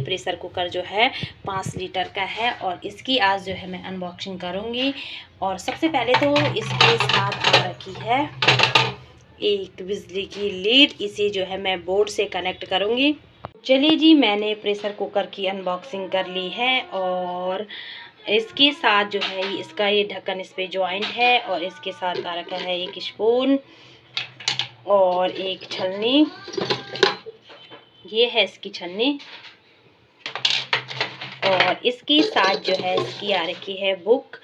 Pressure cooker जो है पाँच लीटर का है और इसकी आज जो है मैं अनबॉक्सिंग करूँगी। और सबसे पहले तो इसके साथ आ रखी है एक बिजली की लीड। इसे जो है मैं बोर्ड से कनेक्ट करूँगी। चलिए जी, मैंने प्रेशर कुकर की अनबॉक्सिंग कर ली है और इसके साथ जो है इसका ये ढक्कन इस पर ज्वाइंट है और इसके साथ आ रखा है एक स्पून और एक छलनी। ये है इसकी छन्नी और इसके साथ जो है, इसकी आ रखी है बुक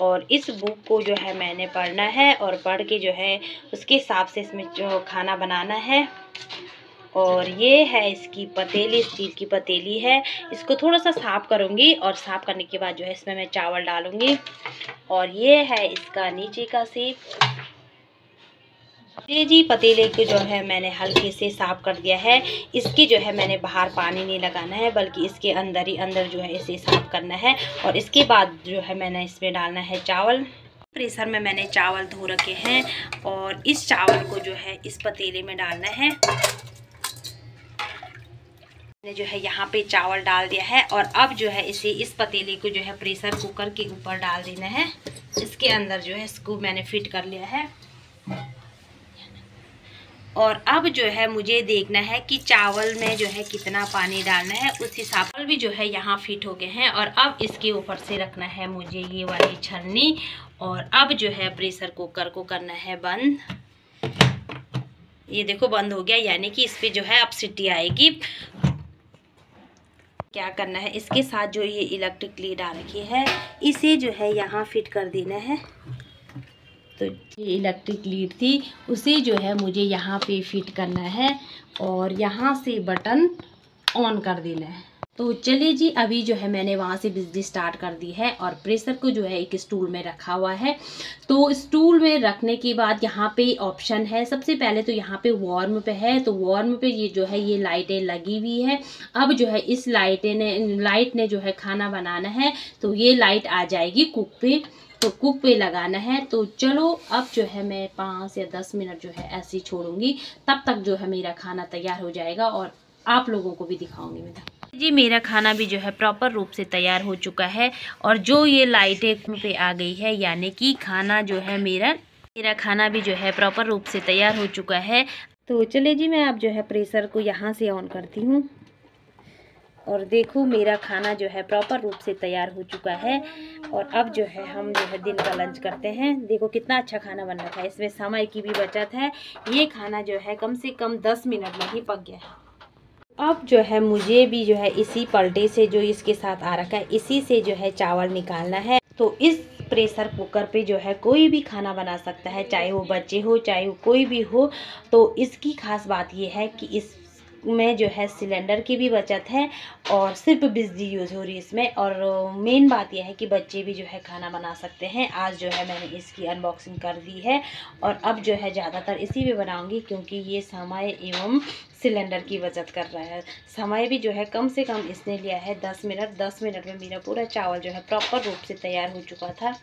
और इस बुक को जो है मैंने पढ़ना है और पढ़ के जो है, उसके हिसाब से इसमें जो खाना बनाना है। और ये है इसकी पतीली, स्टील की पतीली है। इसको थोड़ा सा साफ़ करूँगी और साफ़ करने के बाद जो है, इसमें मैं चावल डालूँगी। और ये है इसका नीचे का सेप ये जी पतीले को जो है मैंने हल्के से साफ़ कर दिया है। इसके जो है मैंने बाहर पानी नहीं लगाना है, बल्कि इसके अंदर ही अंदर जो है इसे साफ़ करना है और इसके बाद जो है मैंने इसमें डालना है चावल। प्रेशर में मैंने चावल धो रखे हैं और इस चावल को जो है इस पतीले में डालना है। मैंने जो है यहाँ पे चावल डाल दिया है और अब जो है इसे इस पतीले को जो है प्रेशर कुकर के ऊपर डाल देना है। इसके अंदर जो है इसको मैंने फिट कर लिया है। और अब जो है मुझे देखना है कि चावल में जो है कितना पानी डालना है। उस हिसाब से भी जो है यहाँ फिट हो गए हैं और अब इसके ऊपर से रखना है मुझे ये वाली छन्नी और अब जो है प्रेशर कुकर को करना है बंद। ये देखो बंद हो गया, यानी कि इस पर जो है अब सीटी आएगी। क्या करना है? इसके साथ जो ये इलेक्ट्रिक लीड आ रखी है, इसे जो है यहाँ फिट कर देना है। तो ये इलेक्ट्रिक लीड थी, उसे जो है मुझे यहाँ पे फिट करना है और यहाँ से बटन ऑन कर देना है। तो चलिए जी, अभी जो है मैंने वहाँ से बिजली स्टार्ट कर दी है और प्रेशर को जो है एक स्टूल में रखा हुआ है। तो स्टूल में रखने के बाद यहाँ पे ऑप्शन है। सबसे पहले तो यहाँ पे वार्म पे है तो वार्म पे ये जो है ये लाइटें लगी हुई है। अब जो है इस लाइटें ने लाइट ने जो है खाना बनाना है तो ये लाइट आ जाएगी कुक पे। तो कुक पे लगाना है तो चलो अब जो है मैं पाँच या दस मिनट जो है ऐसे ही छोड़ूँगी। तब तक जो है मेरा खाना तैयार हो जाएगा और आप लोगों को भी दिखाऊँगी मैं। जी, मेरा खाना भी जो है प्रॉपर रूप से तैयार हो चुका है और जो ये लाइटें पे आ गई है, यानी कि खाना जो है मेरा मेरा खाना भी जो है प्रॉपर रूप से तैयार हो चुका है। तो चले जी, मैं अब जो है प्रेशर को यहाँ से ऑन करती हूँ। और देखो मेरा खाना जो है प्रॉपर रूप से तैयार हो चुका है। और अब जो है हम जो है दिन का लंच करते हैं। देखो कितना अच्छा खाना बन रखा है। इसमें समय की भी बचत है। ये खाना जो है कम से कम दस मिनट में ही पक गया है। अब जो है मुझे भी जो है इसी पलटे से जो इसके साथ आ रखा है, इसी से जो है चावल निकालना है। तो इस प्रेशर कुकर पे जो है कोई भी खाना बना सकता है, चाहे वो बच्चे हो, चाहे वो कोई भी हो। तो इसकी खास बात ये है कि इस में जो है सिलेंडर की भी बचत है और सिर्फ़ बिजली यूज़ हो रही है इसमें। और मेन बात यह है कि बच्चे भी जो है खाना बना सकते हैं। आज जो है मैंने इसकी अनबॉक्सिंग कर दी है और अब जो है ज़्यादातर इसी में बनाऊँगी क्योंकि ये समय एवं सिलेंडर की बचत कर रहा है। समय भी जो है कम से कम इसने लिया है दस मिनट। दस मिनट में मेरा पूरा चावल जो है प्रॉपर रूप से तैयार हो चुका था।